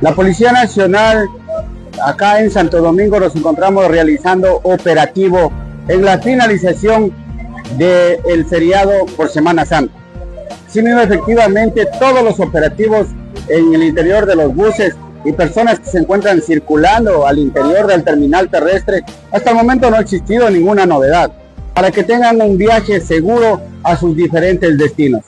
La Policía Nacional, acá en Santo Domingo, nos encontramos realizando operativo en la finalización del feriado por Semana Santa. Sin mismo, efectivamente, todos los operativos en el interior de los buses y personas que se encuentran circulando al interior del terminal terrestre, hasta el momento no ha existido ninguna novedad para que tengan un viaje seguro a sus diferentes destinos.